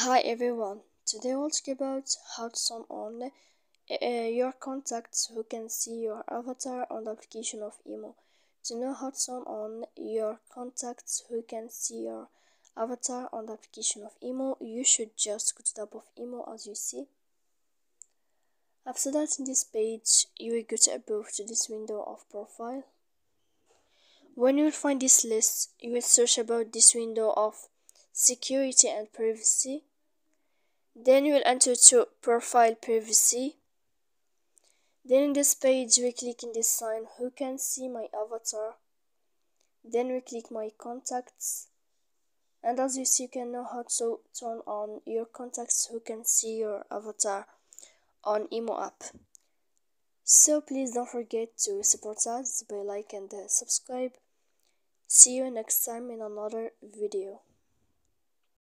Hi everyone, today we'll talk about how to turn on uh, your contacts who can see your avatar on the application of Imo. To know how to turn on your contacts who can see your avatar on the application of Imo, you should just go to the top of Imo as you see. After that in this page, you will go to above to this window of profile. When you find this list, you will search about this window of security and privacy then you will enter to profile privacy. Then in this page we click in this sign who can see my avatar? Then we click my contacts. And as you see you can know how to turn on your contacts who can see your avatar on imo app. So please don't forget to support us by like and subscribe. See you next time in another video